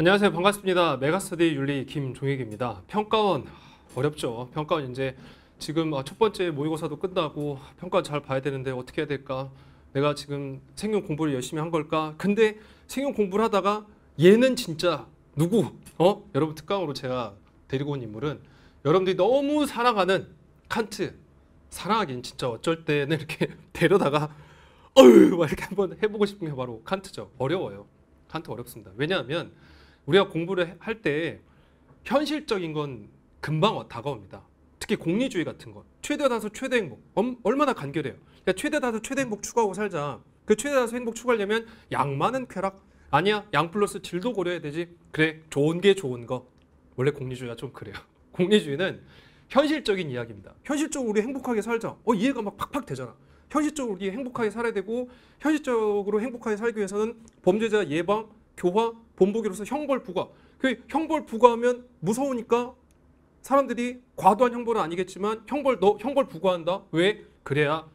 안녕하세요. 반갑습니다. 메가스터디 윤리 김종익입니다. 평가원 어렵죠. 평가원 이제 지금 어, 첫 번째 모의고사도 끝나고 평가 잘 봐야 되는데 어떻게 해야 될까? 내가 지금 생용 공부를 열심히 한 걸까? 근데 생용 공부를 하다가 얘는 진짜 누구? 어? 여러분 특강으로 제가 데리고 온 인물은 여러분들이 너무 사랑하는 칸트. 사랑하긴 진짜 어쩔 때는 이렇게 데려다가 어휴 막 이렇게 한번 해보고 싶은 게 바로 칸트죠. 어려워요. 칸트 어렵습니다. 왜냐하면 우리가 공부를 할 때 현실적인 건 금방 다가옵니다. 특히 공리주의 같은 것. 최대 다수 최대 행복. 엄- 얼마나 간결해요. 그러니까 최대 다수 최대 행복 추구하고 살자. 그 최대 다수 행복 추구하려면 양 많은 쾌락. 아니야. 양 플러스 질도 고려해야 되지. 그래. 좋은 게 좋은 거. 원래 공리주의가 좀 그래요. 공리주의는 현실적인 이야기입니다. 현실적으로 우리 행복하게 살자. 어 이해가 막 팍팍 되잖아. 현실적으로 우리 행복하게 살아야 되고 현실적으로 행복하게 살기 위해서는 범죄자 예방, 교화, 본보기로서 형벌 부과. 그 형벌 부과하면 무서우니까 사람들이 과도한 형벌은 아니겠지만 형벌 너 형벌 부과한다. 왜? 그래야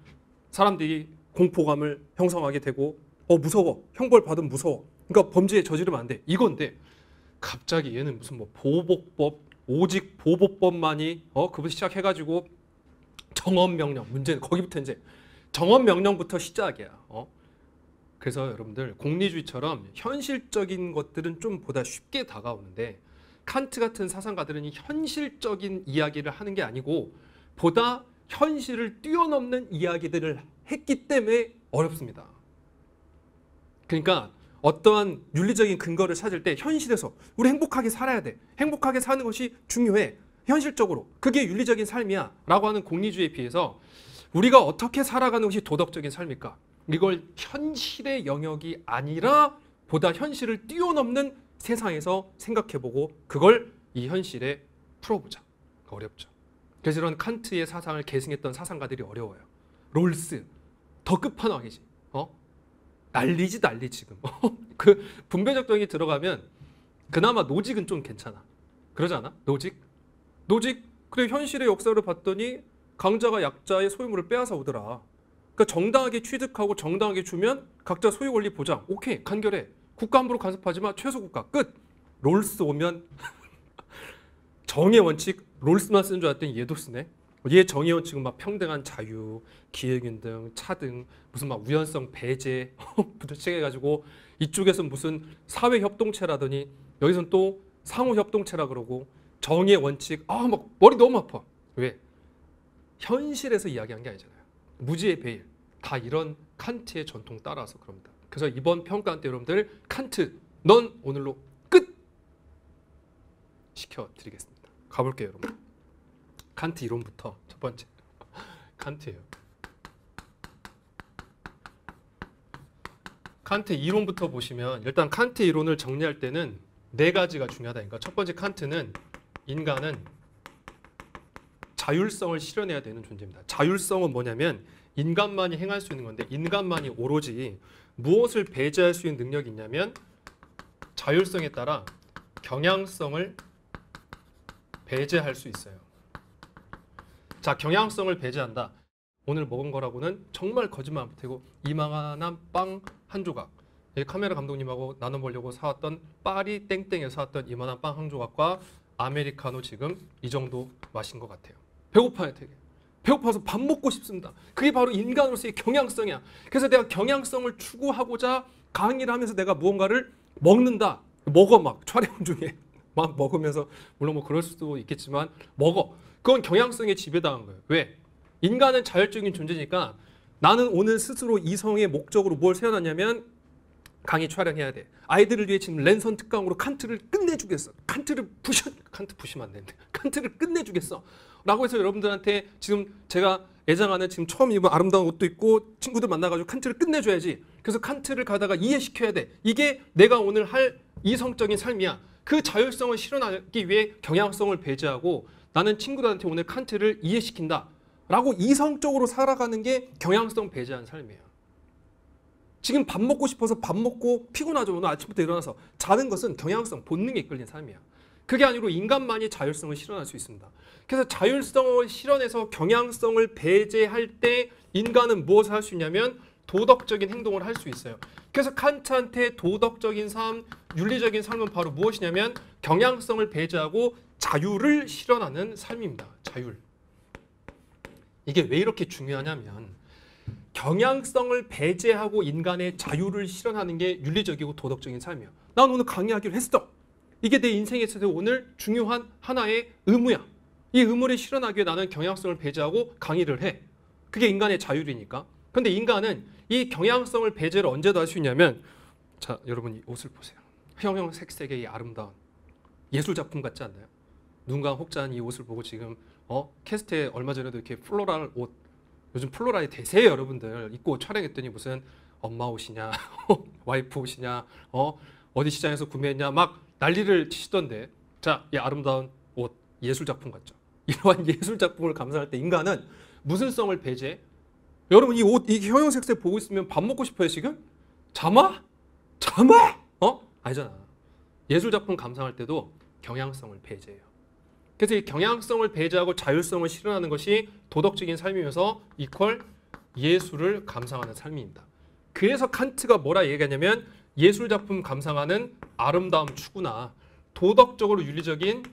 사람들이 공포감을 형성하게 되고 어 무서워. 형벌 받으면 무서워. 그러니까 범죄에 저지르면 안 돼. 이건데 갑자기 얘는 무슨 뭐 보복법 오직 보복법만이 어 그부터 시작해 가지고 정원 명령 문제는 거기부터 이제 정원 명령부터 시작이야. 어 그래서 여러분들 공리주의처럼 현실적인 것들은 좀 보다 쉽게 다가오는데 칸트 같은 사상가들은 이 현실적인 이야기를 하는 게 아니고 보다 현실을 뛰어넘는 이야기들을 했기 때문에 어렵습니다. 그러니까 어떠한 윤리적인 근거를 찾을 때 현실에서 우리 행복하게 살아야 돼. 행복하게 사는 것이 중요해. 현실적으로 그게 윤리적인 삶이야 라고 하는 공리주의에 비해서 우리가 어떻게 살아가는 것이 도덕적인 삶일까? 이걸 현실의 영역이 아니라 보다 현실을 뛰어넘는 세상에서 생각해보고 그걸 이 현실에 풀어보자. 어렵죠. 그래서 이런 칸트의 사상을 계승했던 사상가들이 어려워요. 롤스 더 끝판왕이지. 어? 난리지 난리 지금. 그 분배적 정이 들어가면 그나마 노직은 좀 괜찮아. 그러지 않아? 노직? 노직 그래 현실의 역사를 봤더니 강자가 약자의 소유물을 빼앗아 오더라. 그러니까 정당하게 취득하고 정당하게 주면 각자 소유 권리 보장. 오케이 간결해. 국가 함부로 간섭하지 마. 최소 국가 끝. 롤스 오면 정의 원칙 롤스만 쓰는 줄 알았더니 얘도 쓰네. 얘 정의 원칙은 막 평등한 자유, 기회균등, 차등 무슨 막 우연성 배제 부대책 해가지고 이쪽에서 무슨 사회 협동체라더니 여기선 또 상호 협동체라 그러고 정의 원칙 아 막 머리 너무 아파. 왜? 현실에서 이야기한 게 아니잖아요. 무지의 베일 다 이런 칸트의 전통 따라서 그럽니다. 그래서 이번 평가 때 여러분들 칸트 넌 오늘로 끝 시켜드리겠습니다. 가볼게요 여러분. 칸트 이론부터 첫 번째 칸트예요. 칸트 이론부터 보시면 일단 칸트 이론을 정리할 때는 네 가지가 중요하다니까 첫 번째 칸트는 인간은 자율성을 실현해야 되는 존재입니다. 자율성은 뭐냐면 인간만이 행할 수 있는 건데 인간만이 오로지 무엇을 배제할 수 있는 능력이 있냐면 자율성에 따라 경향성을 배제할 수 있어요. 자, 경향성을 배제한다. 오늘 먹은 거라고는 정말 거짓말 못하고 이만한 빵 한 조각. 이 카메라 감독님하고 나눠 보려고 사왔던 파리 땡땡에서 사왔던 이만한 빵 한 조각과 아메리카노 지금 이 정도 마신 것 같아요. 배고파요, 되게. 배고파서 밥 먹고 싶습니다. 그게 바로 인간으로서의 경향성이야. 그래서 내가 경향성을 추구하고자 강의를 하면서 내가 무언가를 먹는다. 먹어 막 촬영 중에 막 먹으면서 물론 뭐 그럴 수도 있겠지만 먹어. 그건 경향성에 지배당한 거예요. 왜? 인간은 자율적인 존재니까 나는 오늘 스스로 이성의 목적으로 뭘 세워놨냐면 강의 촬영해야 돼. 아이들을 위해 지금 랜선 특강으로 칸트를 끝내주겠어. 칸트를 부셔, 칸트 부시면 안 되는데. 칸트를 끝내주겠어. 라고 해서 여러분들한테 지금 제가 애장하는 지금 처음 입은 아름다운 옷도 입고 친구들 만나가지고 칸트를 끝내줘야지. 그래서 칸트를 가다가 이해시켜야 돼. 이게 내가 오늘 할 이성적인 삶이야. 그 자율성을 실현하기 위해 경향성을 배제하고 나는 친구들한테 오늘 칸트를 이해시킨다. 라고 이성적으로 살아가는 게 경향성 배제한 삶이에요. 지금 밥 먹고 싶어서 밥 먹고 피곤하죠. 오늘 아침부터 일어나서 자는 것은 경향성, 본능에 이끌린 삶이야. 그게 아니고 인간만이 자율성을 실현할 수 있습니다. 그래서 자율성을 실현해서 경향성을 배제할 때 인간은 무엇을 할 수 있냐면 도덕적인 행동을 할 수 있어요. 그래서 칸트한테 도덕적인 삶, 윤리적인 삶은 바로 무엇이냐면 경향성을 배제하고 자유를 실현하는 삶입니다. 자율. 이게 왜 이렇게 중요하냐면 경향성을 배제하고 인간의 자유를 실현하는 게 윤리적이고 도덕적인 삶이에요. 난 오늘 강의하기로 했어. 이게 내 인생에 있어서 오늘 중요한 하나의 의무야. 이 의무를 실현하기 위해 나는 경향성을 배제하고 강의를 해. 그게 인간의 자율이니까. 근데 인간은 이 경향성을 배제를 언제도 할 수 있냐면 자 여러분 이 옷을 보세요. 형형색색의 이 아름다운 예술 작품 같지 않나요? 누군가 혹자는 이 옷을 보고 지금 어 캐스트에 얼마 전에도 이렇게 floral 옷 요즘 floral이 대세예요 여러분들 입고 촬영했더니 무슨 엄마 옷이냐 와이프 옷이냐 어 어디 시장에서 구매했냐 막 난리를 치시던데 자 이 아름다운 옷 예술 작품 같죠. 이러한 예술 작품을 감상할 때 인간은 무슨 성을 배제? 여러분 이 옷 이 형형색색 보고 있으면 밥 먹고 싶어요 지금? 잠아? 잠아? 어? 아니잖아. 예술 작품 감상할 때도 경향성을 배제해요. 그래서 이 경향성을 배제하고 자율성을 실현하는 것이 도덕적인 삶이면서 이퀄 예술을 감상하는 삶입니다. 그래서 칸트가 뭐라 얘기하냐면 예술 작품 감상하는 아름다움 추구나 도덕적으로 윤리적인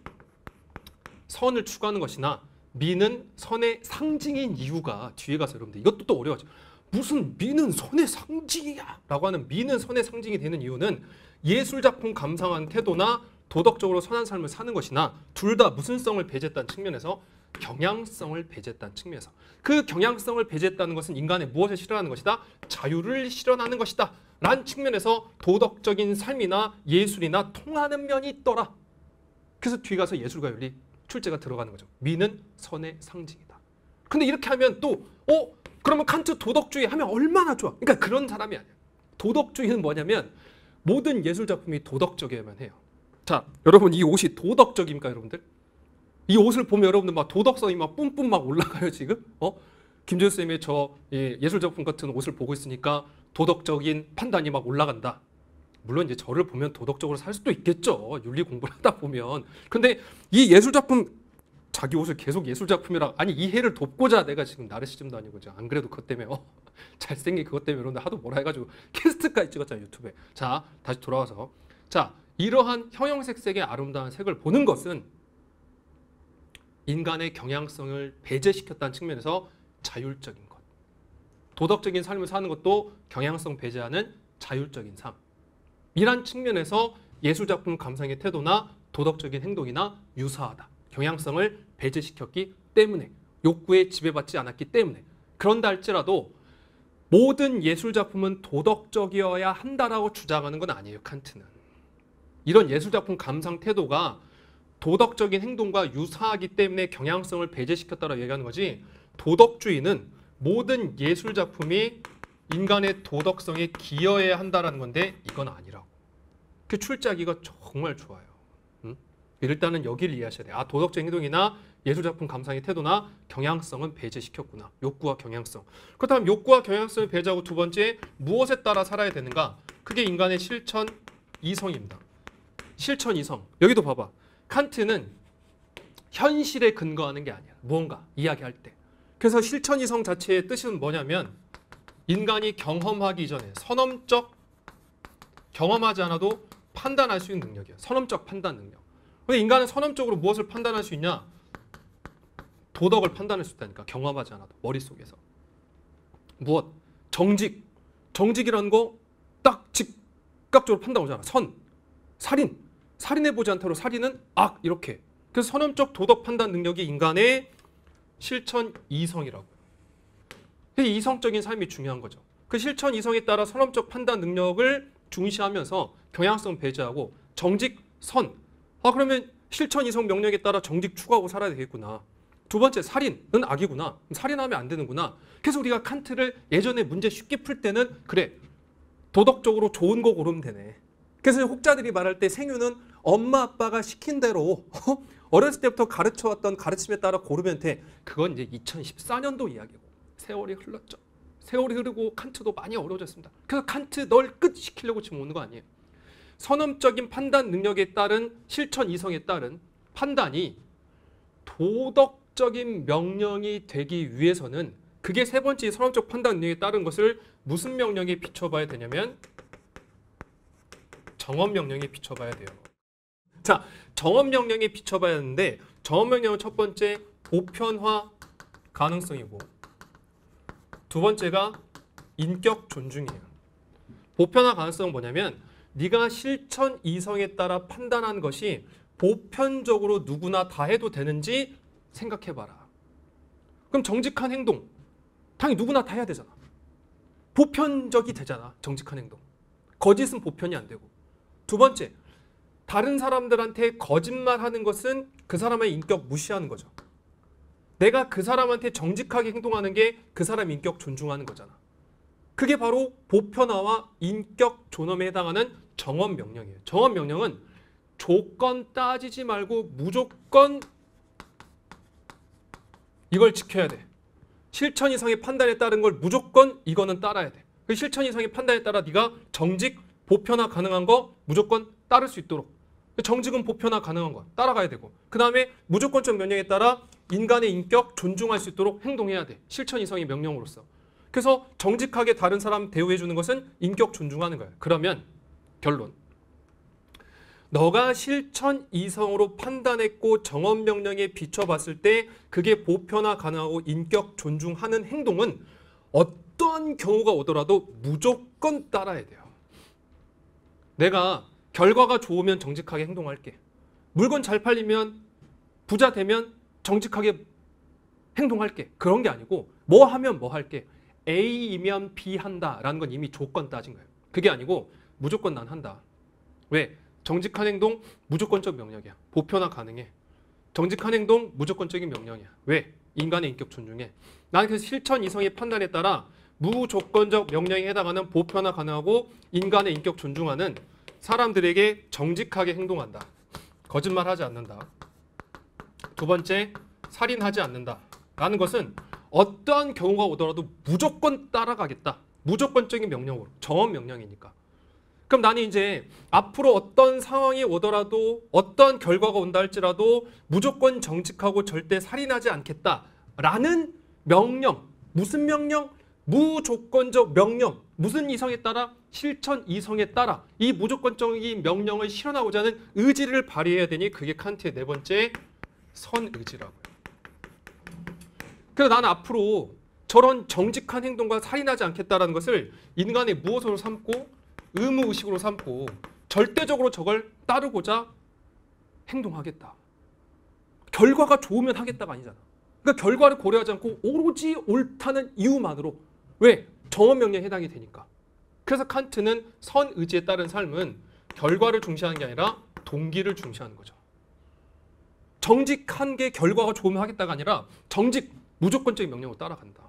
선을 추구하는 것이나 미는 선의 상징인 이유가 뒤에 가서 여러분들 이것도 또 어려워져. 무슨 미는 선의 상징이야 라고 하는 미는 선의 상징이 되는 이유는 예술 작품 감상한 태도나 도덕적으로 선한 삶을 사는 것이나 둘 다 무슨 성을 배제했다는 측면에서 경향성을 배제했다는 측면에서 그 경향성을 배제했다는 것은 인간의 무엇을 실현하는 것이다? 자유를 실현하는 것이다. 란 측면에서 도덕적인 삶이나 예술이나 통하는 면이 있더라. 그래서 뒤에 가서 예술과 윤리 출제가 들어가는 거죠. 미는 선의 상징이다. 근데 이렇게 하면 또 어? 그러면 칸트 도덕주의 하면 얼마나 좋아. 그러니까 그런 사람이 아니야. 도덕주의는 뭐냐면 모든 예술 작품이 도덕적이어야만 해요. 자, 여러분 이 옷이 도덕적입니까, 여러분들? 이 옷을 보면 여러분들 막 도덕성이 막 뿜뿜 막 올라가요 지금? 어? 김재수 쌤의 저 예, 예술 작품 같은 옷을 보고 있으니까 도덕적인 판단이 막 올라간다. 물론 이제 저를 보면 도덕적으로 살 수도 있겠죠. 윤리 공부를 하다 보면. 근데 이 예술 작품 자기 옷을 계속 예술 작품이라 아니 이해를 돕고자 내가 지금 나르시즘도 아니고 안 그래도 그것 때문에 어, 잘생긴 그것 때문에 여러분들 하도 뭐라 해가지고 캐스트까지 찍었잖아요 유튜브에. 자 다시 돌아와서 자 이러한 형형색색의 아름다운 색을 보는 것은 인간의 경향성을 배제시켰다는 측면에서 자율적인 것. 도덕적인 삶을 사는 것도 경향성 배제하는 자율적인 삶. 이란 측면에서 예술작품 감상의 태도나 도덕적인 행동이나 유사하다. 경향성을 배제시켰기 때문에 욕구에 지배받지 않았기 때문에 그런다 할지라도 모든 예술작품은 도덕적이어야 한다라고 주장하는 건 아니에요 칸트는 이런 예술작품 감상 태도가 도덕적인 행동과 유사하기 때문에 경향성을 배제시켰다고 얘기하는 거지 도덕주의는 모든 예술 작품이 인간의 도덕성에 기여해야 한다는 건데 이건 아니라고 그 출자기가 정말 좋아요 일단은 여기를 이해하셔야 돼요. 아, 도덕적 행동이나 예술 작품 감상의 태도나 경향성은 배제시켰구나. 욕구와 경향성. 그렇다면 욕구와 경향성을 배제하고 두 번째 무엇에 따라 살아야 되는가? 그게 인간의 실천 이성입니다. 실천 이성. 여기도 봐봐. 칸트는 현실에 근거하는 게 아니야. 무언가 이야기할 때. 그래서 실천 이성 자체의 뜻은 뭐냐면 인간이 경험하기 전에 선험적 경험하지 않아도 판단할 수 있는 능력이야. 선험적 판단 능력. 근데 인간은 선언적으로 무엇을 판단할 수 있냐? 도덕을 판단할 수 있다니까 경험하지 않아도 머릿속에서 무엇? 정직 정직이라는 거 딱 즉각적으로 판단 오잖아 선 살인 살인해 보지 않도록 살인은 악 이렇게 그래서 선언적 도덕 판단 능력이 인간의 실천 이성이라고요 이성적인 삶이 중요한 거죠 그 실천 이성에 따라 선언적 판단 능력을 중시하면서 경향성 배제하고 정직 선 아 그러면 실천 이성 명령에 따라 정직 추구하고 살아야 되겠구나. 두 번째 살인은 악이구나. 살인하면 안 되는구나. 그래서 우리가 칸트를 예전에 문제 쉽게 풀 때는 그래 도덕적으로 좋은 거 고르면 되네. 그래서 혹자들이 말할 때 생유는 엄마 아빠가 시킨 대로 어? 어렸을 때부터 가르쳐왔던 가르침에 따라 고르면 돼. 그건 이제 2014년도 이야기고 세월이 흘렀죠. 세월이 흐르고 칸트도 많이 어려워졌습니다. 그래서 칸트 널 끝 시키려고 지금 오는 거 아니에요. 선언적인 판단 능력에 따른 실천 이성에 따른 판단이 도덕적인 명령이 되기 위해서는 그게 세 번째 선언적 판단 능력에 따른 것을 무슨 명령에 비춰봐야 되냐면 정업 명령에 비춰봐야 돼요. 자, 정업 명령에 비춰봐야 하는데 정업 명령은 첫 번째 보편화 가능성이고 두 번째가 인격 존중이에요. 보편화 가능성은 뭐냐면 네가 실천 이성에 따라 판단한 것이 보편적으로 누구나 다 해도 되는지 생각해봐라. 그럼 정직한 행동 당연히 누구나 다 해야 되잖아. 보편적이 되잖아. 정직한 행동. 거짓은 보편이 안 되고. 두 번째, 다른 사람들한테 거짓말하는 것은 그 사람의 인격 무시하는 거죠. 내가 그 사람한테 정직하게 행동하는 게 그 사람 인격 존중하는 거잖아. 그게 바로 보편화와 인격 존엄에 해당하는 정원 명령이에요. 정원 명령은 조건 따지지 말고 무조건 이걸 지켜야 돼. 실천 이상의 판단에 따른 걸 무조건 이거는 따라야 돼. 그 실천 이상의 판단에 따라 네가 정직 보편화 가능한 거 무조건 따를 수 있도록. 정직은 보편화 가능한 거 따라가야 되고. 그 다음에 무조건적 명령에 따라 인간의 인격 존중할 수 있도록 행동해야 돼. 실천 이상의 명령으로서. 그래서 정직하게 다른 사람 대우해 주는 것은 인격 존중하는 거야. 그러면 결론. 너가 실천 이성으로 판단했고 정원 명령에 비춰봤을 때 그게 보편화 가능하고 인격 존중하는 행동은 어떤 경우가 오더라도 무조건 따라야 돼요. 내가 결과가 좋으면 정직하게 행동할게. 물건 잘 팔리면 부자 되면 정직하게 행동할게. 그런 게 아니고 뭐 하면 뭐 할게. A이면 B 한다라는 건 이미 조건 따진 거예요. 그게 아니고 무조건 난 한다. 왜? 정직한 행동 무조건적 명령이야. 보편화 가능해. 정직한 행동 무조건적인 명령이야. 왜? 인간의 인격 존중해. 나는 그래서 실천 이성의 판단에 따라 무조건적 명령에 해당하는 보편화 가능하고 인간의 인격 존중하는 사람들에게 정직하게 행동한다. 거짓말하지 않는다. 두 번째, 살인하지 않는다. 라는 것은 어떠한 경우가 오더라도 무조건 따라가겠다. 무조건적인 명령으로. 정원 명령이니까. 그럼 나는 이제 앞으로 어떤 상황이 오더라도 어떤 결과가 온다 할지라도 무조건 정직하고 절대 살인하지 않겠다라는 명령. 무슨 명령? 무조건적 명령. 무슨 이성에 따라? 실천 이성에 따라 이 무조건적인 명령을 실현하고자 하는 의지를 발휘해야 되니 그게 칸트의 네 번째 선의지라고요. 그래서 나는 앞으로 저런 정직한 행동과 살인하지 않겠다라는 것을 인간의 무엇으로 삼고 의무의식으로 삼고 절대적으로 저걸 따르고자 행동하겠다. 결과가 좋으면 하겠다가 아니잖아. 그러니까 결과를 고려하지 않고 오로지 옳다는 이유만으로 왜? 정언명령에 해당이 되니까. 그래서 칸트는 선 의지에 따른 삶은 결과를 중시하는 게 아니라 동기를 중시하는 거죠. 정직한 게 결과가 좋으면 하겠다가 아니라 정직 무조건적인 명령으로 따라간다.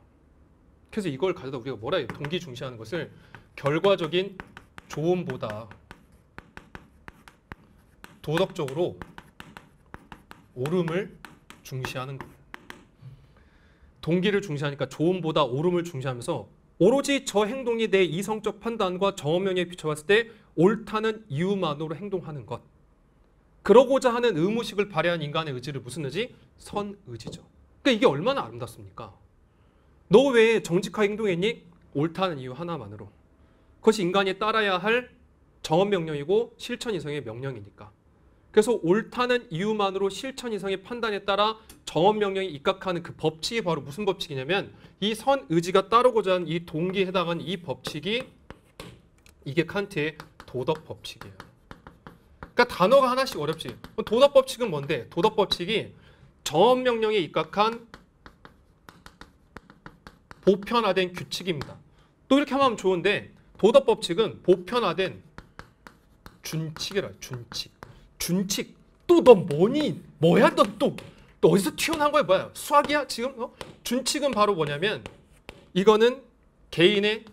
그래서 이걸 가져다 우리가 뭐라 해요? 동기 중시하는 것을 결과적인 조언보다 도덕적으로 옳음을 중시하는 거예요. 동기를 중시하니까 조언보다 옳음을 중시하면서 오로지 저 행동이 내 이성적 판단과 정언명에 비춰봤을 때 옳다는 이유만으로 행동하는 것. 그러고자 하는 의무식을 발휘한 인간의 의지를 무슨 의지? 선의지죠. 그러니까 이게 얼마나 아름답습니까? 너 왜 정직하게 행동했니? 옳다는 이유 하나만으로. 그것이 인간이 따라야 할 정언 명령이고 실천 이성의 명령이니까. 그래서 옳다는 이유만으로 실천 이성의 판단에 따라 정언 명령이 입각하는 그 법칙이 바로 무슨 법칙이냐면 이 선 의지가 따르고자 하는 이 동기에 해당하는 이 법칙이 이게 칸트의 도덕 법칙이에요. 그러니까 단어가 하나씩 어렵지. 도덕 법칙은 뭔데? 도덕 법칙이 정언 명령에 입각한 보편화된 규칙입니다. 또 이렇게 하면 좋은데 도덕 법칙은 보편화된 준칙이라 준칙. 준칙. 또 너 뭐니? 뭐야 너 또? 너 어디서 튀어나온 거야 뭐야? 수학이야 지금? 어? 준칙은 바로 뭐냐면 이거는 개인의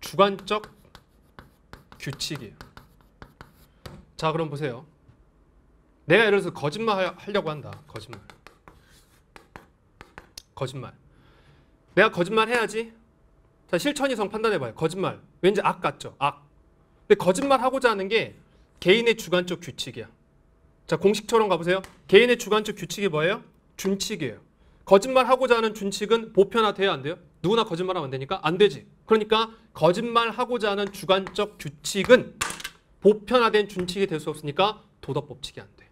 주관적 규칙이에요. 자 그럼 보세요. 내가 예를 들어서 거짓말 하려고 한다. 거짓말. 거짓말. 내가 거짓말 해야지. 자 실천이성 판단해봐요. 거짓말. 왠지 악 같죠? 악. 근데 거짓말 하고자 하는 게 개인의 주관적 규칙이야. 자 공식처럼 가보세요. 개인의 주관적 규칙이 뭐예요? 준칙이에요. 거짓말 하고자 하는 준칙은 보편화돼야 안 돼요? 누구나 거짓말하면 안 되니까 안 되지. 그러니까 거짓말하고자 하는 주관적 규칙은 보편화된 준칙이 될 수 없으니까 도덕 법칙이 안 돼.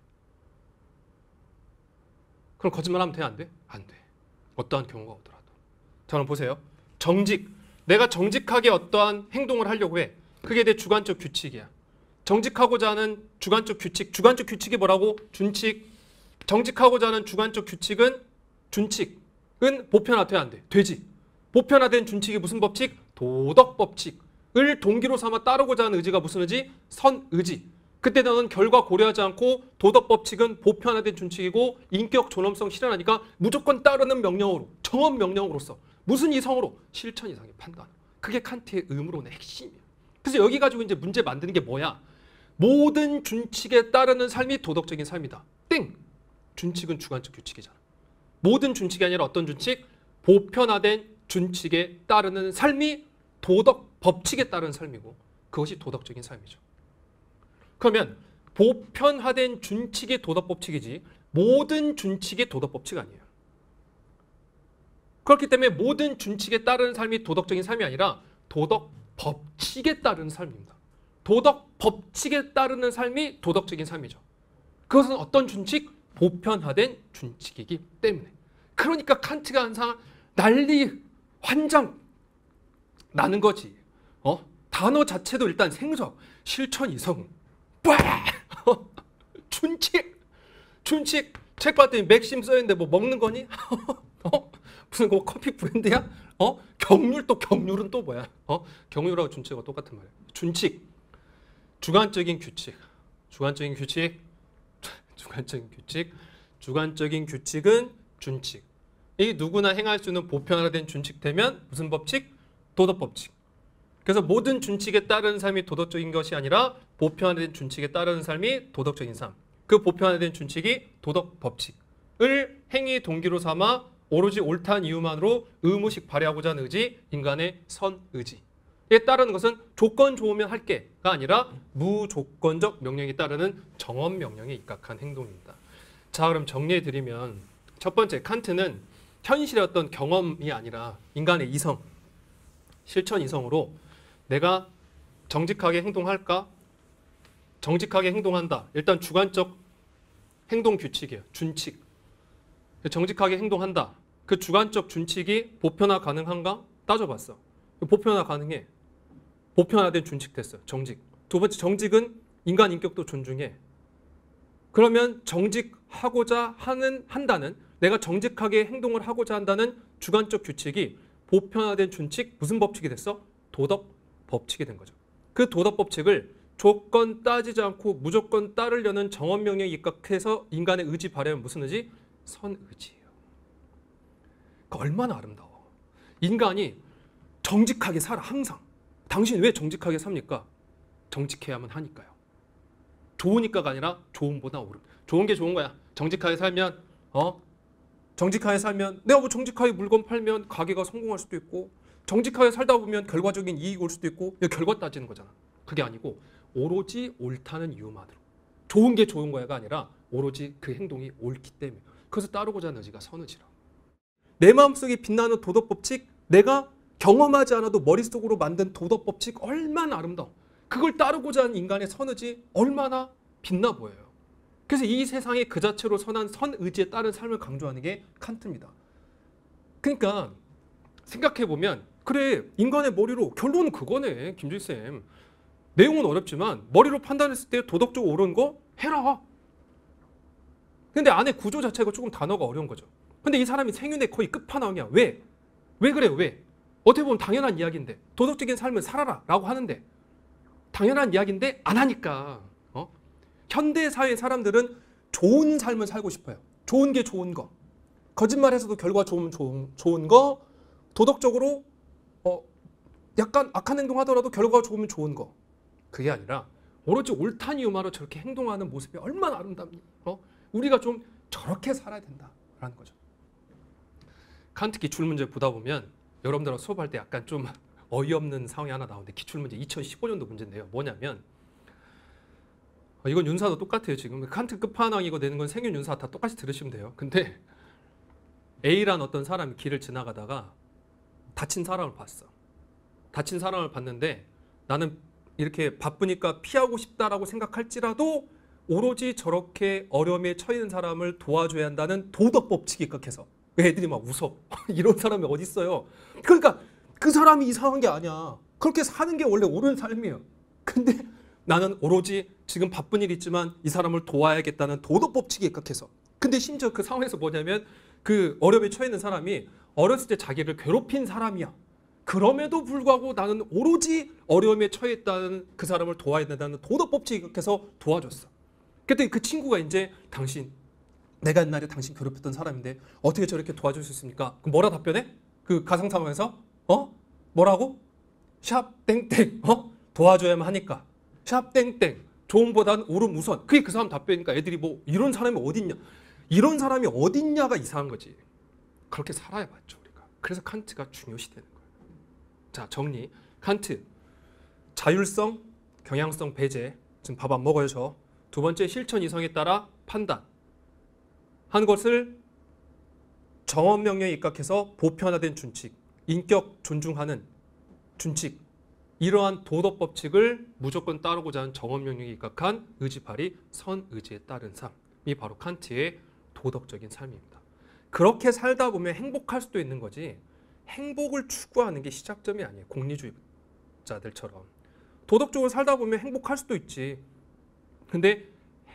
그럼 거짓말하면 돼? 안 돼? 안 돼. 어떠한 경우가 오더라도. 자, 그럼 보세요. 정직. 내가 정직하게 어떠한 행동을 하려고 해. 그게 내 주관적 규칙이야. 정직하고자 하는 주관적 규칙. 주관적 규칙이 뭐라고? 준칙. 정직하고자 하는 주관적 규칙은 준칙은 보편화돼야 안 돼. 되지. 보편화된 준칙이 무슨 법칙? 도덕 법칙을 동기로 삼아 따르고자 하는 의지가 무슨 의지? 선 의지. 그때 너는 결과 고려하지 않고 도덕 법칙은 보편화된 준칙이고 인격 존엄성 실현하니까 무조건 따르는 명령으로 정언 명령으로서 무슨 이성으로 실천 이상의 판단. 그게 칸트의 의무론의 핵심이야. 그래서 여기 가지고 이제 문제 만드는 게 뭐야? 모든 준칙에 따르는 삶이 도덕적인 삶이다. 땡. 준칙은 주관적 규칙이잖아. 모든 준칙이 아니라 어떤 준칙? 보편화된 준칙에 따르는 삶이 도덕 법칙에 따른 삶이고 그것이 도덕적인 삶이죠. 그러면 보편화된 준칙이 도덕 법칙이지 모든 준칙이 도덕 법칙 아니에요. 그렇기 때문에 모든 준칙에 따르는 삶이 도덕적인 삶이 아니라 도덕 법칙에 따르는 삶입니다. 도덕 법칙에 따르는 삶이 도덕적인 삶이죠. 그것은 어떤 준칙? 보편화된 준칙이기 때문에. 그러니까 칸트가 항상 난리 환장 나는 거지. 어? 단어 자체도 일단 생석, 실천 이성. 빠! 준칙. 준칙. 책 봤더니 맥심 써 있는데 뭐 먹는 거니? 어? 무슨 뭐 커피 브랜드야? 어? 경률 또 경률은 또 뭐야? 어? 경률하고 준칙하고 똑같은 말이야. 준칙. 주관적인 규칙. 주관적인 규칙. 주관적인 규칙. 주관적인 규칙은 준칙. 이 누구나 행할 수 있는 보편화된 준칙 되면 무슨 법칙? 도덕 법칙. 그래서 모든 준칙에 따르는 삶이 도덕적인 것이 아니라 보편화된 준칙에 따르는 삶이 도덕적인 삶. 그 보편화된 준칙이 도덕 법칙을 행위 동기로 삼아 오로지 옳다는 이유만으로 의무식 발휘하고자 하는 의지, 인간의 선의지. 에 따르는 것은 조건 좋으면 할게가 아니라 무조건적 명령에 따르는 정언 명령에 입각한 행동입니다. 자, 그럼 정리해 드리면 첫 번째 칸트는 현실의 어떤 경험이 아니라 인간의 이성, 실천 이성으로 내가 정직하게 행동할까? 정직하게 행동한다. 일단 주관적 행동 규칙이에요. 준칙. 정직하게 행동한다. 그 주관적 준칙이 보편화 가능한가? 따져봤어. 보편화 가능해. 보편화된 준칙 됐어. 정직. 두 번째 정직은 인간 인격도 존중해. 그러면 정직하고자 하는 한다는 내가 정직하게 행동을 하고자 한다는 주관적 규칙이 보편화된 준칙 무슨 법칙이 됐어? 도덕 법칙이 된 거죠. 그 도덕 법칙을 조건 따지지 않고 무조건 따르려는 정언 명령에 입각해서 인간의 의지 발휘하면 무슨 의지? 선의지예요. 그 얼마나 아름다워. 인간이 정직하게 살아 항상. 당신 왜 정직하게 삽니까? 정직해야만 하니까요. 좋으니까가 아니라 좋음보다 옳음. 좋은 게 좋은 거야. 정직하게 살면 어 정직하게 살면 내가 뭐 정직하게 물건 팔면 가게가 성공할 수도 있고 정직하게 살다 보면 결과적인 이익 올 수도 있고 결과 따지는 거잖아. 그게 아니고 오로지 옳다는 이유만으로 좋은 게 좋은 거야가 아니라 오로지 그 행동이 옳기 때문에 그래서 따르고자 하는 의지가 선의지라. 내 마음속에 빛나는 도덕 법칙 내가 경험하지 않아도 머릿속으로 만든 도덕 법칙 얼마나 아름다워. 그걸 따르고자 하는 인간의 선의지 얼마나 빛나 보여요. 그래서 이 세상에 그 자체로 선한 선의지에 따른 삶을 강조하는 게 칸트입니다. 그러니까 생각해 보면 그래 인간의 머리로 결론은 그거네 김주희 쌤. 내용은 어렵지만 머리로 판단했을 때 도덕적으로 옳은 거 해라. 근데 안에 구조 자체가 조금 단어가 어려운 거죠. 근데 이 사람이 생윤의 거의 끝판왕이야. 왜? 왜 그래요? 왜? 어떻게 보면 당연한 이야기인데 도덕적인 삶을 살아라 라고 하는데 당연한 이야기인데 안 하니까 어? 현대 사회 사람들은 좋은 삶을 살고 싶어요. 좋은 게 좋은 거. 거짓말해서도 결과 좋으면 좋은, 좋은 거. 도덕적으로 어, 약간 악한 행동하더라도 결과가 좋으면 좋은 거. 그게 아니라 오로지 옳다는 이유만으로 저렇게 행동하는 모습이 얼마나 아름답니? 어? 우리가 좀 저렇게 살아야 된다라는 거죠. 칸트 기 출 문제 보다 보면 여러분들 수업할 때 약간 좀 어이없는 상황이 하나 나오는데 기출 문제 2015년도 문제인데요. 뭐냐면 어, 이건 윤사도 똑같아요. 지금 칸트 끝판왕 이거 내는 건 생윤 윤사 다 똑같이 들으시면 돼요. 근데 A란 어떤 사람이 길을 지나가다가 다친 사람을 봤어. 다친 사람을 봤는데 나는 이렇게 바쁘니까 피하고 싶다라고 생각할지라도 오로지 저렇게 어려움에 처해 사람을 도와줘야 한다는 도덕 법칙이 입각해서 애들이 막 웃어. 이런 사람이 어디 있어요? 그러니까 그 사람이 이상한 게 아니야. 그렇게 사는 게 원래 옳은 삶이에요. 근데 나는 오로지 지금 바쁜 일 있지만 이 사람을 도와야겠다는 도덕 법칙에 입각해서. 근데 심지어 그 상황에서 뭐냐면 그 어려움에 처해 있는 사람이 어렸을 때 자기를 괴롭힌 사람이야. 그럼에도 불구하고 나는 오로지 어려움에 처했다는 그 사람을 도와야 된다는 도덕 법칙에 입각해서 도와줬어. 그때 그 친구가 이제 당신 내가 옛날에 당신 괴롭혔던 사람인데 어떻게 저렇게 도와줄 수 있습니까? 그럼 뭐라 답변해? 그 가상 상황에서? 어? 뭐라고? 샵 땡땡. 어? 도와줘야만 하니까. 샵 땡땡. 좋음보단 옳음 우선. 그게 그 사람 답변이니까 애들이 뭐 이런 사람이 어딨냐. 이런 사람이 어딨냐가 이상한 거지. 그렇게 살아야 맞죠 우리가. 그래서 칸트가 중요시 되는 거예요 자 정리. 칸트. 자율성 경향성 배제. 지금 밥 안 먹어요 저. 두 번째 실천 이성에 따라 판단 한 것을 정원 명령에 입각해서 보편화된 준칙, 인격 존중하는 준칙, 이러한 도덕 법칙을 무조건 따르고자 하는 정원 명령에 입각한 의지팔이 선의지에 따른 삶이 바로 칸트의 도덕적인 삶입니다. 그렇게 살다 보면 행복할 수도 있는 거지 행복을 추구하는 게 시작점이 아니에요. 공리주의자들처럼 도덕적으로 살다 보면 행복할 수도 있지. 근데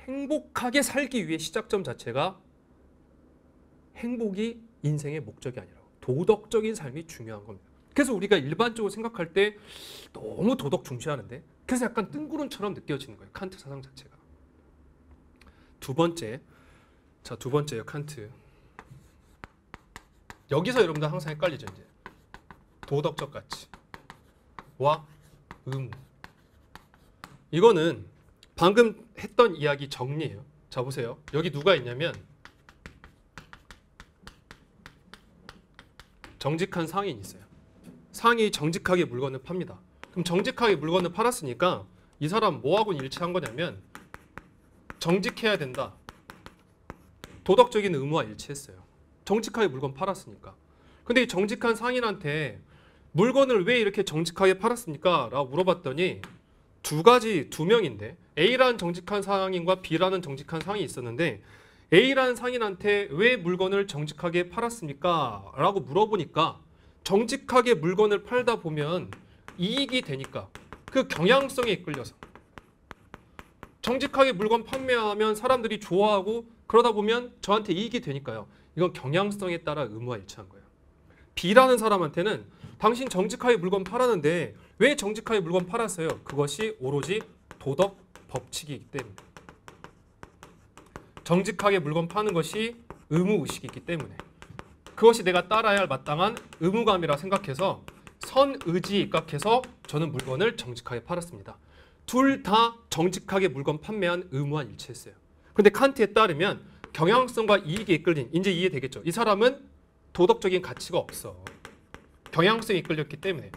행복하게 살기 위해 시작점 자체가 행복이 인생의 목적이 아니라고 도덕적인 삶이 중요한 겁니다. 그래서 우리가 일반적으로 생각할 때 너무 도덕 중시하는데 그래서 약간 뜬구름처럼 느껴지는 거예요. 칸트 사상 자체가. 두 번째, 자 두 번째요 칸트. 여기서 여러분들 항상 헷갈리죠 이제 도덕적 가치 와 의무. 이거는 방금 했던 이야기 정리예요. 자 보세요. 여기 누가 있냐면 정직한 상인이 있어요. 상이 정직하게 물건을 팝니다. 그럼 정직하게 물건을 팔았으니까 이 사람 뭐하고 일치한 거냐면 정직해야 된다. 도덕적인 의무와 일치했어요. 정직하게 물건 팔았으니까. 근데 이 정직한 상인한테 물건을 왜 이렇게 정직하게 팔았습니까? 라고 물어봤더니 두 가지 두 명인데 A라는 정직한 상인과 B라는 정직한 상이 있었는데 A라는 상인한테 왜 물건을 정직하게 팔았습니까? 라고 물어보니까 정직하게 물건을 팔다 보면 이익이 되니까 그 경향성에 이끌려서 정직하게 물건 판매하면 사람들이 좋아하고 그러다 보면 저한테 이익이 되니까요. 이건 경향성에 따라 의무와 일치한 거예요. B라는 사람한테는 당신 정직하게 물건 팔았는데 왜 정직하게 물건 팔았어요? 그것이 오로지 도덕 법칙이기 때문에. 정직하게 물건 파는 것이 의무 의식이기 때문에 그것이 내가 따라야 할 마땅한 의무감이라 생각해서 선의지 입각해서 저는 물건을 정직하게 팔았습니다. 둘 다 정직하게 물건 판매한 의무와 일치했어요. 근데 칸트에 따르면 경향성과 이익에 이끌린 이제 이해되겠죠. 이 사람은 도덕적인 가치가 없어. 경향성에 이끌렸기 때문에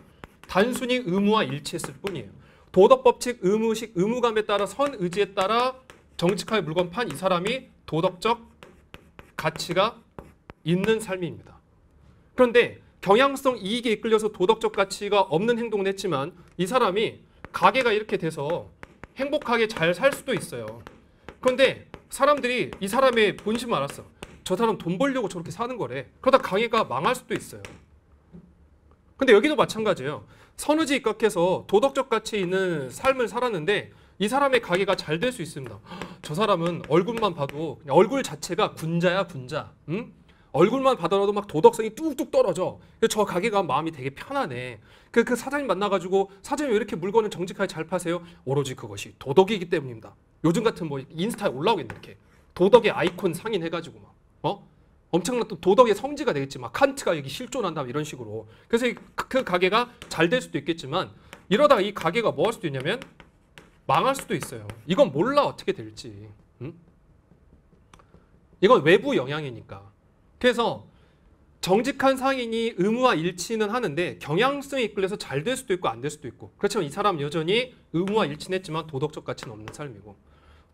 단순히 의무와 일치했을 뿐이에요. 도덕 법칙, 의무식, 의무감에 따라 선의지에 따라 정직하게 물건 판 이 사람이 도덕적 가치가 있는 삶입니다. 그런데 경향성 이익에 이끌려서 도덕적 가치가 없는 행동을 했지만 이 사람이 가게가 이렇게 돼서 행복하게 잘 살 수도 있어요. 그런데 사람들이 이 사람의 본심을 알았어. 저 사람 돈 벌려고 저렇게 사는 거래. 그러다 가게가 망할 수도 있어요. 근데 여기도 마찬가지예요. 선의지 입각해서 도덕적 가치 있는 삶을 살았는데 이 사람의 가게가 잘 될 수 있습니다. 저 사람은 얼굴만 봐도 얼굴 자체가 군자야 군자. 응? 얼굴만 봐더라도 막 도덕성이 뚝뚝 떨어져. 저 가게가 마음이 되게 편하네. 그, 그 사장님 만나가지고 사장님 왜 이렇게 물건을 정직하게 잘 파세요? 오로지 그것이 도덕이기 때문입니다. 요즘 같은 뭐 인스타에 올라오겠네 이렇게 도덕의 아이콘 상인 해가지고 막 어? 엄청난 또 도덕의 성지가 되겠지 막 칸트가 여기 실존한다 이런 식으로. 그래서 그, 그 가게가 잘 될 수도 있겠지만 이러다가 이 가게가 뭐 할 수도 있냐면 망할 수도 있어요. 이건 몰라 어떻게 될지. 응? 이건 외부 영향이니까. 그래서 정직한 상인이 의무와 일치는 하는데 경향성에 이끌려서 잘 될 수도 있고 안 될 수도 있고 그렇지만 이 사람 여전히 의무와 일치는 했지만 도덕적 가치는 없는 삶이고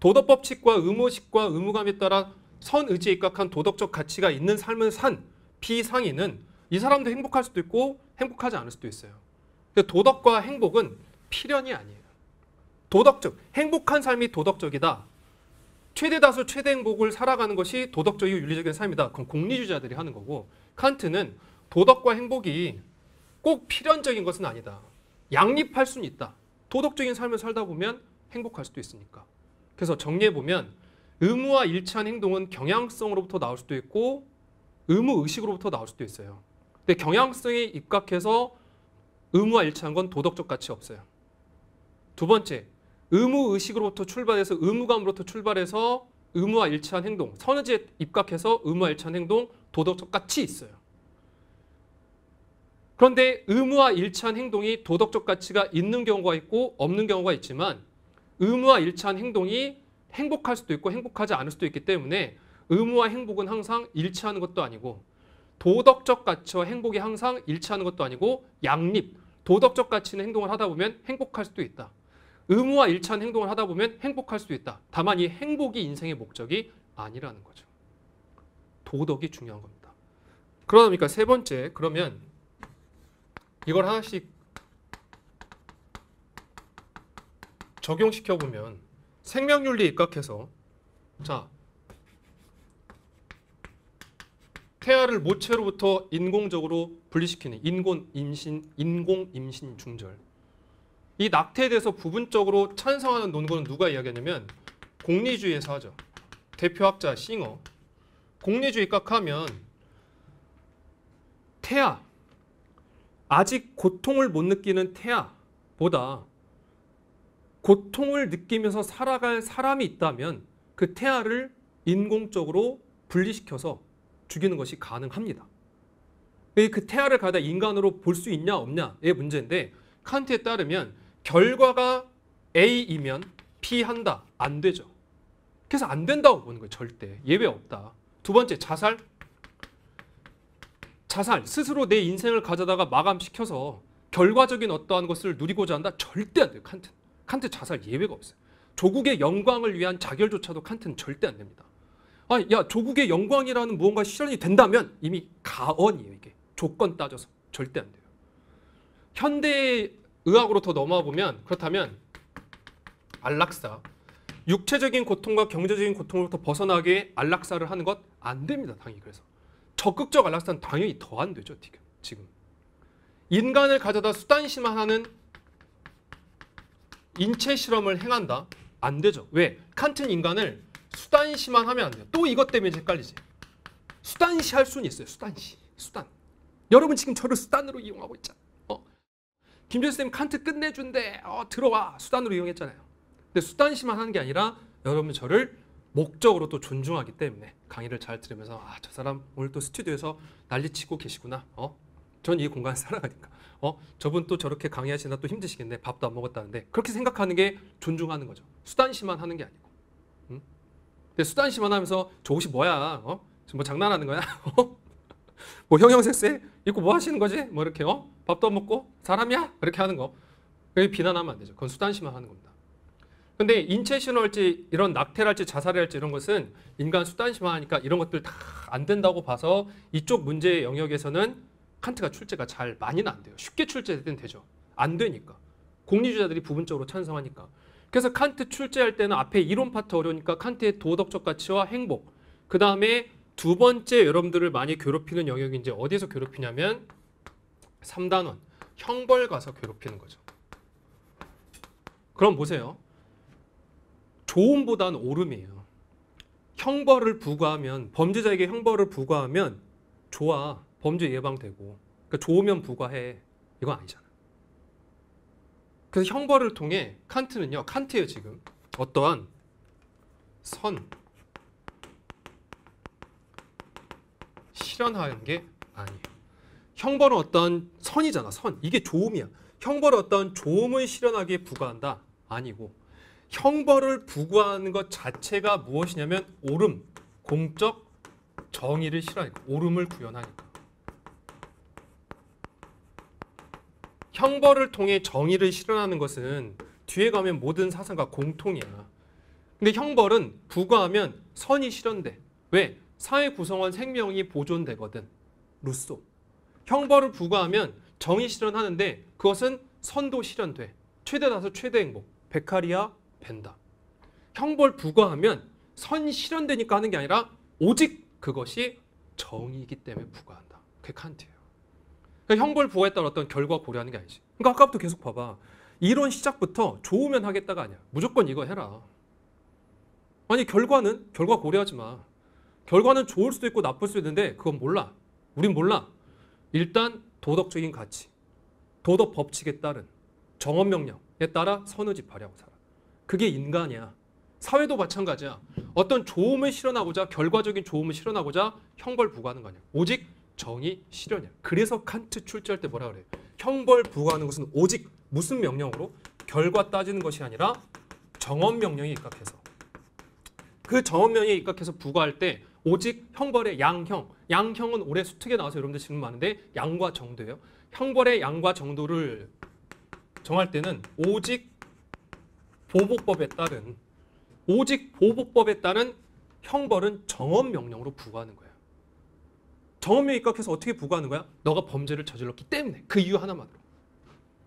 도덕 법칙과 의무식과 의무감에 따라 선의지에 입각한 도덕적 가치가 있는 삶을 산 비상인은 이 사람도 행복할 수도 있고 행복하지 않을 수도 있어요. 도덕과 행복은 필연이 아니에요. 도덕적, 행복한 삶이 도덕적이다. 최대 다수 최대 행복을 살아가는 것이 도덕적이고 윤리적인 삶이다. 그건 공리주의자들이 하는 거고 칸트는 도덕과 행복이 꼭 필연적인 것은 아니다. 양립할 수는 있다. 도덕적인 삶을 살다 보면 행복할 수도 있으니까. 그래서 정리해 보면 의무와 일치한 행동은 경향성으로부터 나올 수도 있고 의무 의식으로부터 나올 수도 있어요. 근데 경향성에 입각해서 의무와 일치한 건 도덕적 가치 없어요. 두 번째, 의무 의식으로부터 출발해서 의무감으로부터 출발해서 의무와 일치한 행동, 선의지에 입각해서 의무와 일치한 행동, 도덕적 가치 있어요. 그런데 의무와 일치한 행동이 도덕적 가치가 있는 경우가 있고 없는 경우가 있지만 의무와 일치한 행동이 행복할 수도 있고 행복하지 않을 수도 있기 때문에 의무와 행복은 항상 일치하는 것도 아니고 도덕적 가치와 행복이 항상 일치하는 것도 아니고 양립, 도덕적 가치는 행동을 하다 보면 행복할 수도 있다. 의무와 일치한 행동을 하다 보면 행복할 수도 있다. 다만 이 행복이 인생의 목적이 아니라는 거죠. 도덕이 중요한 겁니다. 그러다 보니까 세 번째, 그러면 이걸 하나씩 적용시켜 보면 생명윤리 입각해서 자 태아를 모체로부터 인공적으로 분리시키는 인공 임신 인공 임신 중절 이 낙태에 대해서 부분적으로 찬성하는 논거는 누가 이야기하냐면 공리주의에서 하죠 대표학자 싱어 공리주의 입각하면 태아 아직 고통을 못 느끼는 태아보다 고통을 느끼면서 살아갈 사람이 있다면 그 태아를 인공적으로 분리시켜서 죽이는 것이 가능합니다. 그 태아를 가다 인간으로 볼 수 있냐 없냐의 문제인데 칸트에 따르면 결과가 A이면 B 한다 안 되죠. 그래서 안 된다고 보는 거예요 절대 예외 없다. 두 번째 자살 자살 스스로 내 인생을 가져다가 마감시켜서 결과적인 어떠한 것을 누리고자 한다 절대 안 돼요 칸트. 칸트 자살 예외가 없어요. 조국의 영광을 위한 자결조차도 칸트는 절대 안 됩니다. 아, 야 조국의 영광이라는 무언가 실현이 된다면 이미 가언이에요 이게 조건 따져서 절대 안 돼요. 현대 의 학으로 더 넘어와 보면 그렇다면 안락사 육체적인 고통과 경제적인 고통으로부터 벗어나게 안락사를 하는 것 안 됩니다 당연히 그래서 적극적 안락사는 당연히 더 안 되죠 지금 인간을 가져다 수단심화하는 인체 실험을 행한다 안 되죠 왜 칸트는 인간을 수단시만 하면 안 돼요. 또 이것 때문에 헷갈리지. 수단시 할 수는 있어요. 수단시. 수단. 여러분 지금 저를 수단으로 이용하고 있잖아. 어? 김준수 쌤 칸트 끝내준대. 어, 들어와. 수단으로 이용했잖아요. 근데 수단시만 하는 게 아니라 여러분 저를 목적으로 또 존중하기 때문에 강의를 잘 들으면서 아, 저 사람 오늘 또 스튜디오에서 난리치고 계시구나. 어? 전 이 공간 살아가니까. 어? 저분 또 저렇게 강의하시나 또 힘드시겠네. 밥도 안 먹었다는데. 그렇게 생각하는 게 존중하는 거죠. 수단시만 하는 게 아니고. 근데 수단시만 하면서 저 옷이 뭐야? 어? 지금 뭐 장난하는 거야? 어? 뭐 형형색색 입고 뭐 하시는 거지? 뭐 이렇게 어? 밥도 안 먹고 사람이야? 이렇게 하는 거. 그 비난하면 안 되죠. 그건 수단시만 하는 겁니다. 근데 인체 신호할지 이런 낙태랄지 자살할지 이런 것은 인간 수단시만 하니까 이런 것들 다 안 된다고 봐서 이쪽 문제의 영역에서는 칸트가 출제가 잘 많이는 안 돼요. 쉽게 출제되든 되죠. 안 되니까. 공리주자들이 부분적으로 찬성하니까. 그래서 칸트 출제할 때는 앞에 이론 파트 어려우니까 칸트의 도덕적 가치와 행복. 그 다음에 두 번째 여러분들을 많이 괴롭히는 영역이 이제 어디에서 괴롭히냐면 3단원 형벌 가서 괴롭히는 거죠. 그럼 보세요. 조음보다는 오름이에요. 형벌을 부과하면 범죄자에게 형벌을 부과하면 좋아 범죄 예방되고 그러니까 좋으면 부과해 이건 아니잖아. 그래서 형벌을 통해 칸트는요 칸트예요 지금 어떠한 선 실현하는 게 아니에요. 형벌은 어떤 선이잖아 선 이게 조음이야. 형벌은 어떤 조음을 실현하기에 부과한다 아니고 형벌을 부과하는 것 자체가 무엇이냐면 옳음, 공적 정의를 실현하니까 옳음을 구현하니까. 형벌을 통해 정의를 실현하는 것은 뒤에 가면 모든 사상과 공통이야. 근데 형벌은 부과하면 선이 실현돼. 왜? 사회 구성원 생명이 보존되거든. 루소. 형벌을 부과하면 정의 실현하는데 그것은 선도 실현돼. 최대 다수 최대 행복. 베카리아 벤다. 형벌 부과하면 선 실현되니까 하는 게 아니라 오직 그것이 정의이기 때문에 부과한다. 그게 칸트예요. 그러니까 형벌 부과에 따라 어떤 결과 고려하는 게 아니지. 그러니까 아까부터 계속 봐봐. 이론 시작부터 좋으면 하겠다가 아니야. 무조건 이거 해라. 아니 결과는 결과 고려하지 마. 결과는 좋을 수도 있고 나쁠 수도 있는데 그건 몰라. 우린 몰라. 일단 도덕적인 가치, 도덕 법칙에 따른 정언 명령에 따라 발휘하고 살아. 그게 인간이야. 사회도 마찬가지야. 어떤 좋음을 실현하고자 결과적인 좋음을 실현하고자 형벌 부과하는 거 아니야. 오직 정의 실현이야. 그래서 칸트 출제할 때 뭐라 그래? 형벌 부과하는 것은 오직 무슨 명령으로 결과 따지는 것이 아니라 정언 명령에 입각해서 그 정언 명령에 입각해서 부과할 때 오직 형벌의 양형, 양형은 올해 수특에 나와서 여러분들 질문 많은데 양과 정도예요. 형벌의 양과 정도를 정할 때는 오직 보복법에 따른 오직 보복법에 따른 형벌은 정언 명령으로 부과하는 거예요. 정언명에 입각해서 어떻게 부과하는 거야? 너가 범죄를 저질렀기 때문에 그 이유 하나만으로.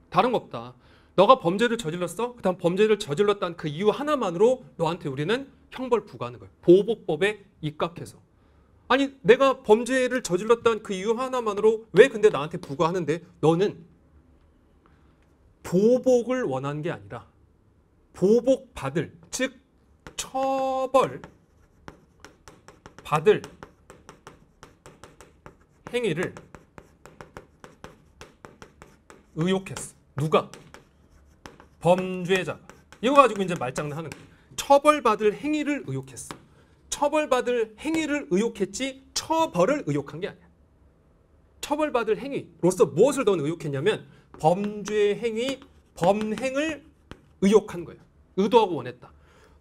다른 거 없다. 너가 범죄를 저질렀어? 그 다음 범죄를 저질렀다는 그 이유 하나만으로 너한테 우리는 형벌 부과하는 거예요. 보복법에 입각해서. 아니 내가 범죄를 저질렀다는 그 이유 하나만으로 왜 근데 나한테 부과하는데 너는 보복을 원하는 게 아니라 보복 받을 즉 처벌 받을 행위를 의혹했어. 누가? 범죄자가. 이거 가지고 이제 말장난하는 거야. 처벌받을 행위를 의혹했어. 처벌받을 행위를 의혹했지 처벌을 의혹한 게 아니야. 처벌받을 행위로서 무엇을 더 의혹했냐면 범죄 행위, 범행을 의혹한 거야. 의도하고 원했다.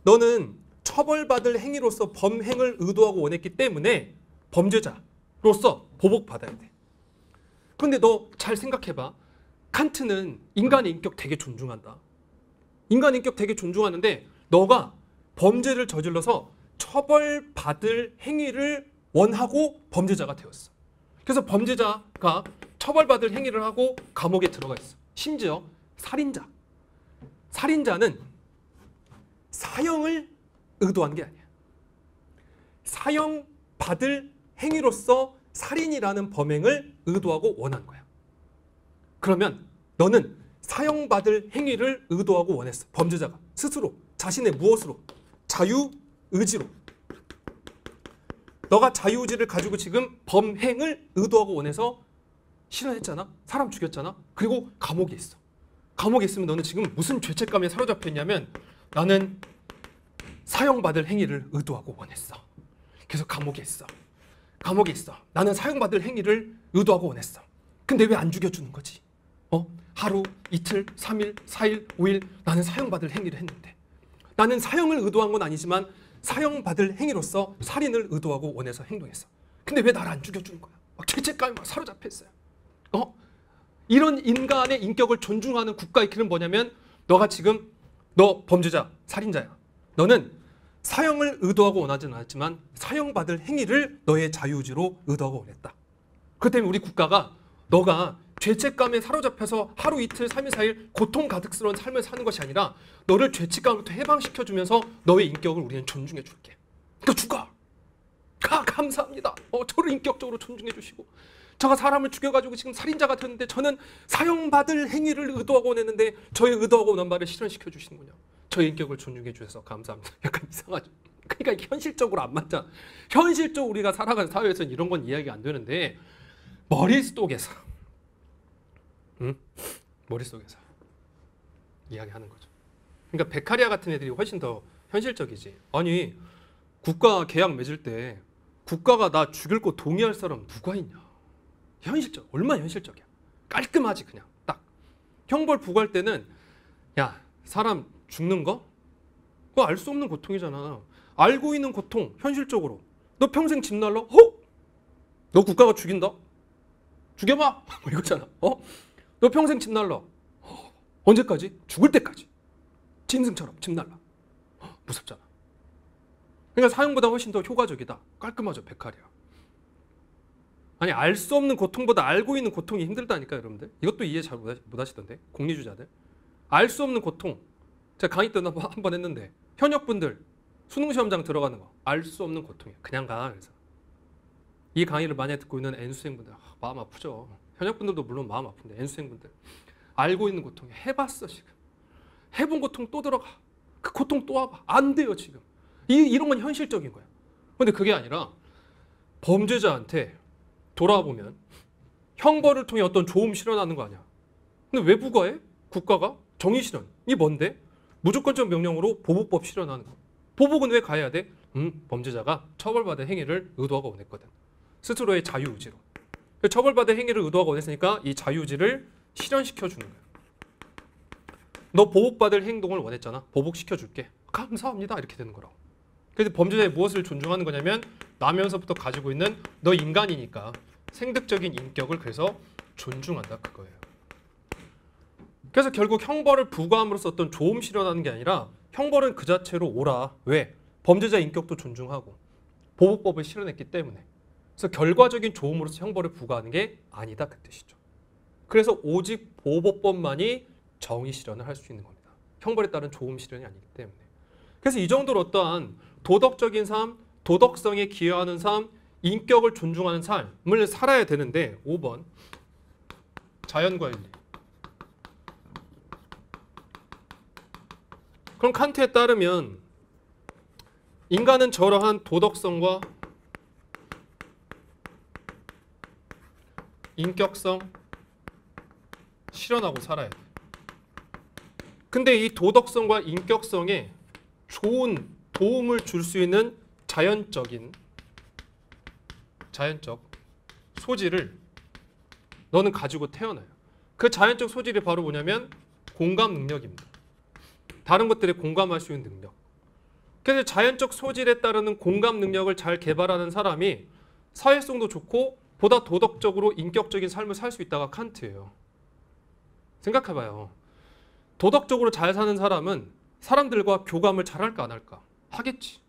너는 처벌받을 행위로서 범행을 의도하고 원했기 때문에 범죄자로서 보복받아야 돼. 근데 너 잘 생각해봐. 칸트는 인간의 인격 되게 존중한다. 인간 인격 되게 존중하는데 너가 범죄를 저질러서 처벌받을 행위를 원하고 범죄자가 되었어. 그래서 범죄자가 처벌받을 행위를 하고 감옥에 들어가 있어. 심지어 살인자. 살인자는 사형을 의도한 게 아니야. 사형 받을 행위로서 살인이라는 범행을 의도하고 원한 거야. 그러면 너는 사형받을 행위를 의도하고 원했어. 범죄자가 스스로 자신의 무엇으로 자유 의지로 너가 자유 의지를 가지고 지금 범행을 의도하고 원해서 실현했잖아. 사람 죽였잖아. 그리고 감옥에 있어. 감옥에 있으면 너는 지금 무슨 죄책감에 사로잡혀 있냐면 나는 사형받을 행위를 의도하고 원했어. 그래서 감옥에 있어. 감옥에 있어. 나는 사형받을 행위를 의도하고 원했어. 근데 왜 안 죽여주는 거지? 어? 하루, 이틀, 삼일 사일 오일 나는 사형받을 행위를 했는데 나는 사형을 의도한 건 아니지만 사형받을 행위로서 살인을 의도하고 원해서 행동했어. 근데 왜 나를 안 죽여주는 거야? 막 죄책감이 막 사로잡혀 있어요. 어? 이런 인간의 인격을 존중하는 국가의 길은 뭐냐면 너가 지금 너 범죄자, 살인자야. 너는 사형을 의도하고 원하지는 않았지만 사형받을 행위를 너의 자유의지로 의도하고 원했다. 그렇기 때문에 우리 국가가 너가 죄책감에 사로잡혀서 하루 이틀 삼일 사일 고통 가득스러운 삶을 사는 것이 아니라 너를 죄책감부터 해방시켜 주면서 너의 인격을 우리는 존중해 줄게. 그러니까 죽어. 가 감사합니다. 어, 저를 인격적으로 존중해 주시고 제가 사람을 죽여가지고 지금 살인자가 됐는데 저는 사형받을 행위를 의도하고 원했는데 저의 의도하고 원한 말을 실현시켜 주시는군요. 저의 인격을 존중해 주셔서 감사합니다. 약간 이상하죠. 그러니까 이게 현실적으로 안 맞잖아. 현실적으로 우리가 살아가는 사회에서는 이런 건 이야기가 안 되는데 머릿속에서 응? 머릿속에서 이야기하는 거죠. 그러니까 베카리아 같은 애들이 훨씬 더 현실적이지. 아니 국가 계약 맺을 때 국가가 나 죽일 거 동의할 사람 누가 있냐? 현실적. 얼마나 현실적이야. 깔끔하지 그냥 딱. 형벌 부과할 때는 야 사람 죽는 거 그거 알 수 없는 고통이잖아. 알고 있는 고통 현실적으로 너 평생 집 날라? 어? 너 국가가 죽인다? 죽여봐. 뭐 이거잖아. 어? 너 평생 집 날라. 어, 언제까지? 죽을 때까지. 짐승처럼 집 날라. 어, 무섭잖아. 그러니까 사형보다 훨씬 더 효과적이다. 깔끔하죠, 베카리아. 아니 알 수 없는 고통보다 알고 있는 고통이 힘들다니까 여러분들. 이것도 이해 잘 못 하시던데 공리주자들. 알 수 없는 고통. 제가 강의 때한번 했는데 현역분들 수능 시험장 들어가는 거 알 수 없는 고통이야. 그냥 가. 그래서 이 강의를 많이 듣고 있는 N수생분들 아, 마음 아프죠. 현역분들도 물론 마음 아픈데 N수생분들 알고 있는 고통이 해봤어 지금. 해본 고통 또 들어가. 그 고통 또 와봐. 안 돼요 지금. 이, 이런 건 현실적인 거야. 근데 그게 아니라 범죄자한테 돌아보면 형벌을 통해 어떤 조음 실현하는 거 아니야. 근데 왜 부과해? 국가가 정의 실현. 이 뭔데? 무조건적 명령으로 보복법 실현하는 거. 보복은 왜 가야 돼? 음, 범죄자가 처벌받을 행위를 의도하고 원했거든. 스스로의 자유의지로. 그 처벌받을 행위를 의도하고 원했으니까 이 자유의지를 실현시켜 주는 거야. 너 보복받을 행동을 원했잖아. 보복시켜 줄게. 감사합니다. 이렇게 되는 거라고. 그래서 범죄자의 무엇을 존중하는 거냐면 나면서부터 가지고 있는 너 인간이니까 생득적인 인격을 그래서 존중한다 그거예요. 그래서 결국 형벌을 부과함으로써 어떤 조음 실현하는 게 아니라 형벌은 그 자체로 오라. 왜? 범죄자 인격도 존중하고 보복법을 실현했기 때문에. 그래서 결과적인 조음으로서 형벌을 부과하는 게 아니다 그 뜻이죠. 그래서 오직 보복법만이 정의 실현을 할 수 있는 겁니다. 형벌에 따른 조음 실현이 아니기 때문에. 그래서 이 정도로 어떠한 도덕적인 삶, 도덕성에 기여하는 삶, 인격을 존중하는 삶을 살아야 되는데 5번 자연과 윤리. 그럼 칸트에 따르면 인간은 저러한 도덕성과 인격성 실현하고 살아야 돼. 근데 이 도덕성과 인격성에 좋은 도움을 줄 수 있는 자연적인 자연적 소질을 너는 가지고 태어나요. 그 자연적 소질이 바로 뭐냐면 공감 능력입니다. 다른 것들에 공감할 수 있는 능력. 그래서 자연적 소질에 따르는 공감 능력을 잘 개발하는 사람이 사회성도 좋고 보다 도덕적으로 인격적인 삶을 살 수 있다가 칸트예요. 생각해봐요. 도덕적으로 잘 사는 사람은 사람들과 교감을 잘 할까 안 할까? 하겠지.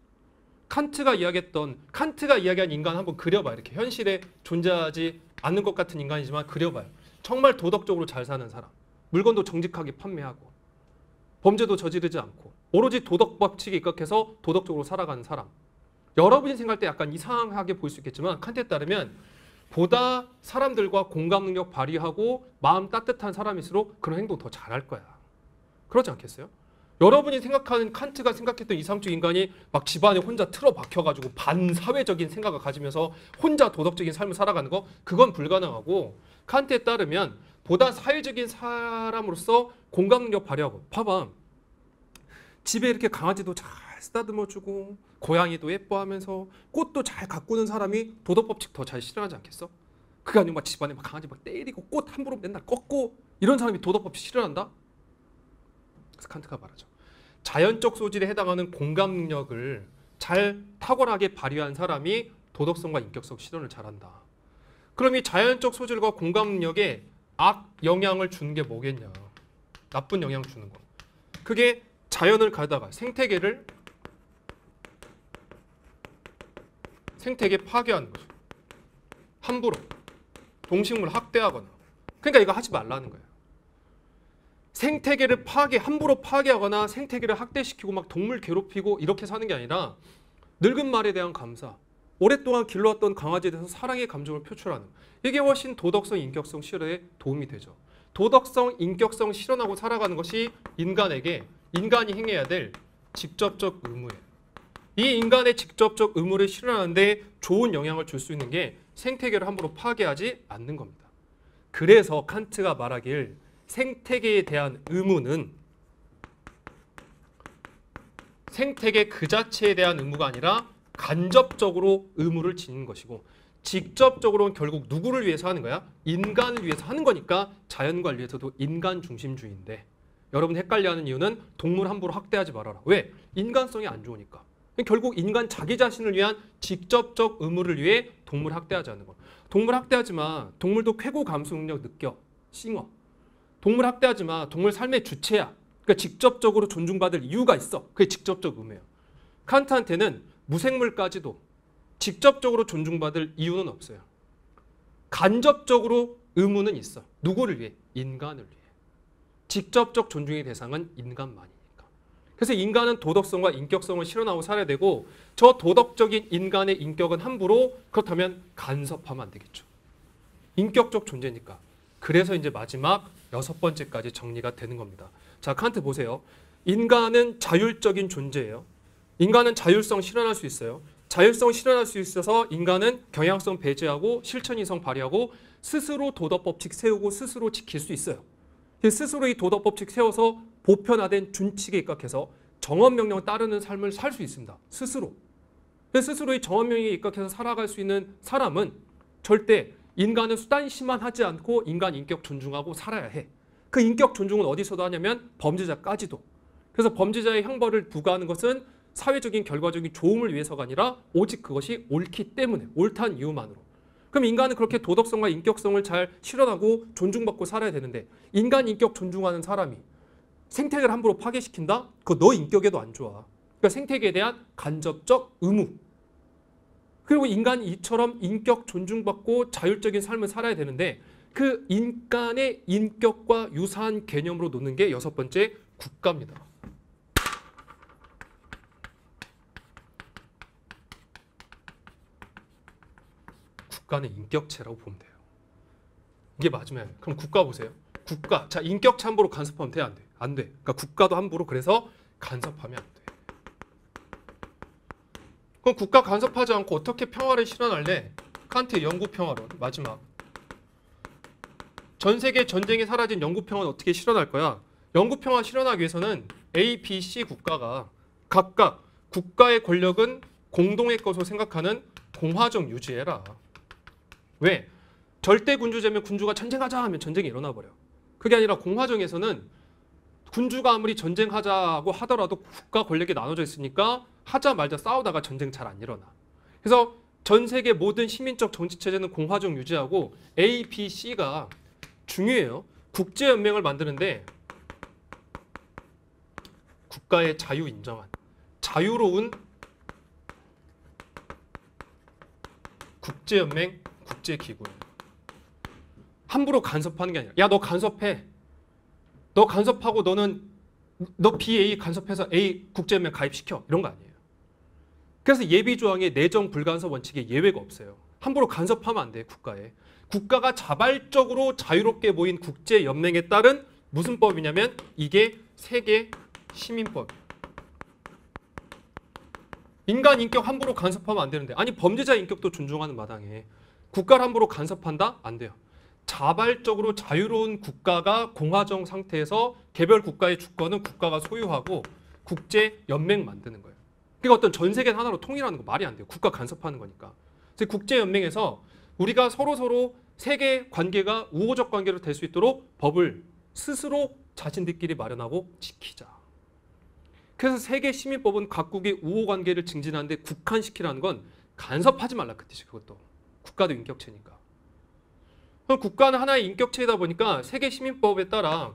칸트가 이야기했던 칸트가 이야기한 인간 한번 그려봐 이렇게 현실에 존재하지 않는 것 같은 인간이지만 그려봐요. 정말 도덕적으로 잘 사는 사람, 물건도 정직하게 판매하고 범죄도 저지르지 않고 오로지 도덕 법칙에 입각해서 도덕적으로 살아가는 사람. 여러분이 생각할 때 약간 이상하게 보일 수 있겠지만 칸트에 따르면 보다 사람들과 공감 능력 발휘하고 마음 따뜻한 사람일수록 그런 행동 더 잘할 거야. 그렇지 않겠어요? 여러분이 생각하는 칸트가 생각했던 이상적 인간이 막 집안에 혼자 틀어박혀가지고 반사회적인 생각을 가지면서 혼자 도덕적인 삶을 살아가는 거 그건 불가능하고 칸트에 따르면 보다 사회적인 사람으로서 공감 능력 발휘하고 봐봐 집에 이렇게 강아지도 잘쓰 다듬어 주고 고양이도 예뻐하면서 꽃도 잘 가꾸는 사람이 도덕법칙 더 잘 실현하지 않겠어? 그게 아니고 막 집안에 막 강아지 막 때리고 꽃 함부로 맨날 꺾고 이런 사람이 도덕법칙 실현한다? 그래서 칸트가 말하죠. 자연적 소질에 해당하는 공감 능력을 잘 탁월하게 발휘한 사람이 도덕성과 인격성 실현을 잘한다. 그럼 이 자연적 소질과 공감 능력에 악 영향을 주는 게 뭐겠냐? 나쁜 영향 주는 거. 그게 자연을 가다가 생태계를 생태계 파괴하는 거죠. 함부로 동식물 학대하거나. 그러니까 이거 하지 말라는 거예요. 생태계를 파괴, 함부로 파괴하거나 생태계를 학대시키고 막 동물 괴롭히고 이렇게 사는 게 아니라 늙은 말에 대한 감사, 오랫동안 길러왔던 강아지에 대해서 사랑의 감정을 표출하는 이게 훨씬 도덕성, 인격성 실현에 도움이 되죠. 도덕성, 인격성 실현하고 살아가는 것이 인간에게 인간이 행해야 될 직접적 의무예요. 이 인간의 직접적 의무를 실현하는데 좋은 영향을 줄 수 있는 게 생태계를 함부로 파괴하지 않는 겁니다. 그래서 칸트가 말하길 생태계에 대한 의무는 생태계 그 자체에 대한 의무가 아니라 간접적으로 의무를 지는 것이고 직접적으로는 결국 누구를 위해서 하는 거야? 인간을 위해서 하는 거니까 자연 관리에서도 인간 중심주의인데 여러분 헷갈려하는 이유는 동물 함부로 학대하지 말아라. 왜? 인간성이 안 좋으니까. 결국 인간 자기 자신을 위한 직접적 의무를 위해 동물 학대하지 않는 것. 동물 학대하지 마. 동물도 쾌고 감수 능력 느껴. 싱어. 동물 학대하지 마. 동물 삶의 주체야. 그러니까 직접적으로 존중받을 이유가 있어. 그게 직접적 의무예요. 칸트한테는 무생물까지도 직접적으로 존중받을 이유는 없어요. 간접적으로 의무는 있어. 누구를 위해? 인간을 위해. 직접적 존중의 대상은 인간만이니까. 그래서 인간은 도덕성과 인격성을 실현하고 살아야 되고 저 도덕적인 인간의 인격은 함부로 그렇다면 간섭하면 안 되겠죠. 인격적 존재니까. 그래서 이제 마지막 여섯 번째까지 정리가 되는 겁니다. 자, 칸트 보세요. 인간은 자율적인 존재예요. 인간은 자율성 실현할 수 있어요. 자율성 실현할 수 있어서 인간은 경향성 배제하고 실천 이성 발휘하고 스스로 도덕 법칙 세우고 스스로 지킬 수 있어요. 스스로 이 도덕 법칙 세워서 보편화된 준칙에 입각해서 정원 명령을 따르는 삶을 살 수 있습니다. 스스로. 스스로의 정원 명령에 입각해서 살아갈 수 있는 사람은 절대 인간은 수단시만 하지 않고 인간 인격 존중하고 살아야 해. 그 인격 존중은 어디서도 하냐면 범죄자까지도. 그래서 범죄자의 형벌을 부과하는 것은 사회적인 결과적인 좋음을 위해서가 아니라 오직 그것이 옳기 때문에 옳다는 이유만으로. 그럼 인간은 그렇게 도덕성과 인격성을 잘 실현하고 존중받고 살아야 되는데 인간 인격 존중하는 사람이 생태계를 함부로 파괴시킨다? 그거 너 인격에도 안 좋아. 그러니까 생태계에 대한 간접적 의무. 그리고 인간이 이처럼 인격 존중받고 자율적인 삶을 살아야 되는데 그 인간의 인격과 유사한 개념으로 놓는 게 여섯 번째 국가입니다. 국가는 인격체라고 보면 돼요. 이게 맞으면 그럼 국가 보세요. 국가 자 인격체 함부로 간섭하면 돼 안 돼? 안 돼. 그러니까 국가도 함부로 그래서 간섭하면 안 돼. 그럼 국가 간섭하지 않고 어떻게 평화를 실현할래? 칸트의 영구 평화론 마지막. 전 세계 전쟁이 사라진 영구 평화는 어떻게 실현할 거야? 영구 평화 실현하기 위해서는 A, B, C 국가가 각각 국가의 권력은 공동의 것으로 생각하는 공화정 유지해라. 왜? 절대 군주제면 군주가 전쟁하자 하면 전쟁이 일어나 버려. 그게 아니라 공화정에서는 군주가 아무리 전쟁하자고 하더라도 국가 권력이 나눠져 있으니까 하자 말자 싸우다가 전쟁 잘 안 일어나. 그래서 전 세계 모든 시민적 정치 체제는 공화정 유지하고 A, B, C가 중요해요. 국제 연맹을 만드는데 국가의 자유 인정한 자유로운 국제 연맹 국제 기구예요. 함부로 간섭하는 게 아니라 야 너 간섭해. 너 간섭하고 너는 너 BA 간섭해서 A 국제연맹 가입시켜 이런 거 아니에요. 그래서 예비 조항에 내정 불간섭 원칙에 예외가 없어요. 함부로 간섭하면 안 돼, 국가에. 국가가 자발적으로 자유롭게 모인 국제 연맹에 따른 무슨 법이냐면 이게 세계 시민법이에요. 인간 인격 함부로 간섭하면 안 되는데 아니 범죄자 인격도 존중하는 마당에 국가를 함부로 간섭한다? 안 돼요. 자발적으로 자유로운 국가가 공화정 상태에서 개별 국가의 주권은 국가가 소유하고 국제 연맹 만드는 거예요. 그러니까 어떤 전 세계 하나로 통일하는 거 말이 안 돼요. 국가 간섭하는 거니까. 그래서 국제 연맹에서 우리가 서로 서로 세계 관계가 우호적 관계로 될 수 있도록 법을 스스로 자신들끼리 마련하고 지키자. 그래서 세계 시민법은 각국의 우호 관계를 증진하는데 국한시키라는 건 간섭하지 말라 그 뜻이 그것도 국가도 인격체니까. 그럼 국가는 하나의 인격체이다 보니까 세계 시민법에 따라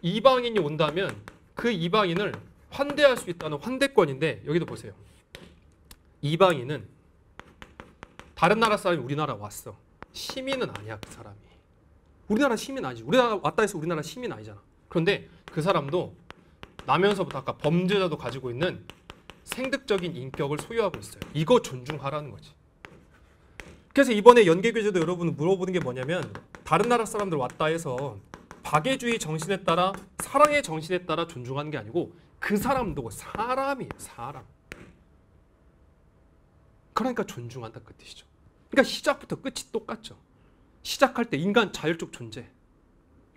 이방인이 온다면 그 이방인을 환대할 수 있다는 환대권인데 여기도 보세요. 이방인은 다른 나라 사람이 우리나라 왔어. 시민은 아니야 그 사람이. 우리나라 시민 아니지. 우리나라 왔다 해서 우리나라 시민 아니잖아. 그런데 그 사람도 나면서부터 아까 범죄자도 가지고 있는 생득적인 인격을 소유하고 있어요. 이거 존중하라는 거지. 그래서 이번에 연계 교재도 여러분 물어보는 게 뭐냐면 다른 나라 사람들 왔다 해서 박애주의 정신에 따라 사랑의 정신에 따라 존중하는 게 아니고 그 사람도 사람이에요. 사람. 그러니까 존중한다 그 뜻이죠. 그러니까 시작부터 끝이 똑같죠. 시작할 때 인간 자율적 존재.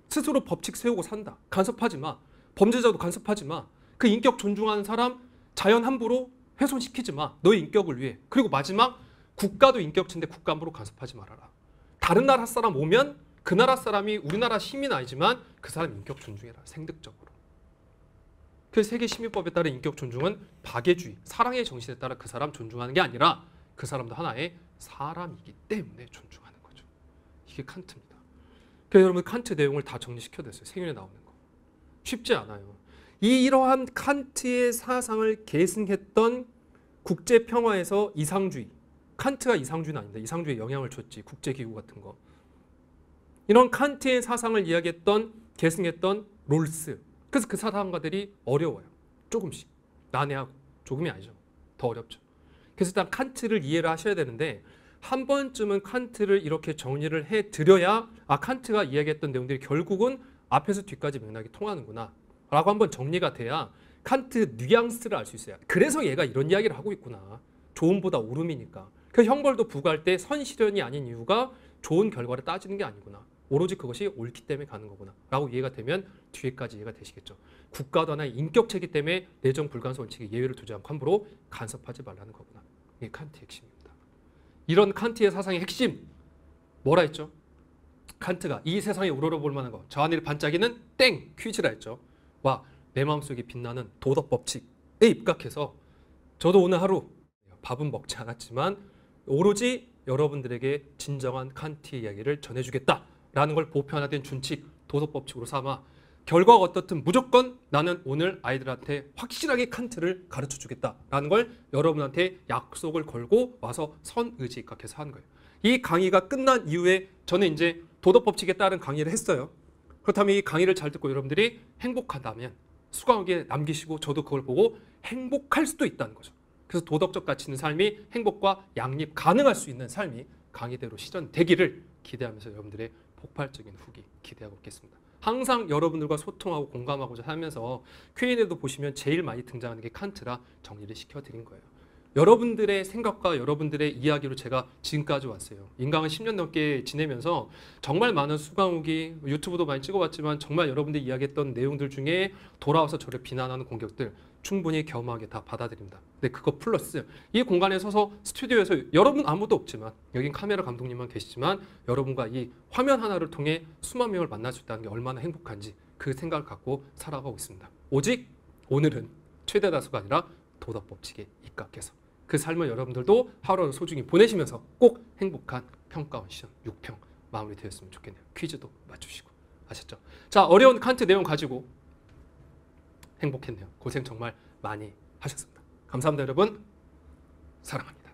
스스로 법칙 세우고 산다. 간섭하지 마. 범죄자도 간섭하지 마. 그 인격 존중하는 사람 자연 함부로 훼손시키지 마. 너의 인격을 위해. 그리고 마지막 국가도 인격체인데 함부로 간섭하지 말아라. 다른 나라 사람 오면 그 나라 사람이 우리나라 시민 아니지만 그 사람 인격 존중해라. 생득적으로. 그 세계 시민법에 따른 인격 존중은 박애주의, 사랑의 정신에 따라 그 사람 존중하는 게 아니라 그 사람도 하나의 사람이기 때문에 존중하는 거죠. 이게 칸트입니다. 그래서 여러분 칸트 내용을 다 정리시켜냈어요. 생윤에 나오는 거. 쉽지 않아요. 이 이러한 칸트의 사상을 계승했던 국제 평화에서 이상주의, 칸트가 이상주의는 아닙니다. 이상주의에 영향을 줬지 국제기구 같은 거. 이런 칸트의 사상을 이야기했던 계승했던 롤스. 그래서 그 사상가들이 어려워요. 조금씩 난해하고 조금이 아니죠. 더 어렵죠. 그래서 일단 칸트를 이해를 하셔야 되는데 한 번쯤은 칸트를 이렇게 정리를 해 드려야 아 칸트가 이야기했던 내용들이 결국은 앞에서 뒤까지 맥락이 통하는구나 라고 한번 정리가 돼야 칸트 뉘앙스를 알 수 있어요. 그래서 얘가 이런 이야기를 하고 있구나. 좋음보다 오름이니까. 그 형벌도 부과할 때 선실현이 아닌 이유가 좋은 결과를 따지는 게 아니구나. 오로지 그것이 옳기 때문에 가는 거구나. 라고 이해가 되면 뒤에까지 이해가 되시겠죠. 국가도 하나의 인격체이기 때문에 내정 불간소 원칙에 예외를 두지 않고 함부로 간섭하지 말라는 거구나. 이게 칸트의 핵심입니다. 이런 칸트의 사상의 핵심 뭐라 했죠? 칸트가 이 세상에 우러러볼 만한 거, 저 하늘 반짝이는 땡 퀴즈라 했죠. 와, 내 마음속에 빛나는 도덕 법칙에 입각해서 저도 오늘 하루 밥은 먹지 않았지만 오로지 여러분들에게 진정한 칸트의 이야기를 전해주겠다라는 걸 보편화된 준칙 도덕 법칙으로 삼아 결과가 어떻든 무조건 나는 오늘 아이들한테 확실하게 칸트를 가르쳐 주겠다라는 걸 여러분한테 약속을 걸고 와서 선의지 입각해서 한 거예요. 이 강의가 끝난 이후에 저는 이제 도덕 법칙에 따른 강의를 했어요. 그렇다면 이 강의를 잘 듣고 여러분들이 행복하다면 수강하게 남기시고 저도 그걸 보고 행복할 수도 있다는 거죠. 그래서 도덕적 가치 있는 삶이 행복과 양립 가능할 수 있는 삶이 강의대로 실현되기를 기대하면서 여러분들의 폭발적인 후기 기대하고 있겠습니다. 항상 여러분들과 소통하고 공감하고자 하면서 Q&A도 보시면 제일 많이 등장하는 게 칸트라 정리를 시켜드린 거예요. 여러분들의 생각과 여러분들의 이야기로 제가 지금까지 왔어요. 인강을 10년 넘게 지내면서 정말 많은 수강 후기, 유튜브도 많이 찍어봤지만 정말 여러분들이 이야기했던 내용들 중에 돌아와서 저를 비난하는 공격들 충분히 겸하게 다 받아들입니다. 근데 그거 플러스 이 공간에 서서 스튜디오에서 여러분 아무도 없지만 여긴 카메라 감독님만 계시지만 여러분과 이 화면 하나를 통해 수만 명을 만날 수 있다는 게 얼마나 행복한지 그 생각을 갖고 살아가고 있습니다. 오직 오늘은 최대 다수가 아니라 도덕 법칙에 입각해서 그 삶을 여러분들도 하루하루 소중히 보내시면서 꼭 행복한 평가원 시험 6평 마무리되었으면 좋겠네요. 퀴즈도 맞추시고 아셨죠? 자 어려운 칸트 내용 가지고 행복했네요. 고생 정말 많이 하셨습니다. 감사합니다 여러분. 사랑합니다.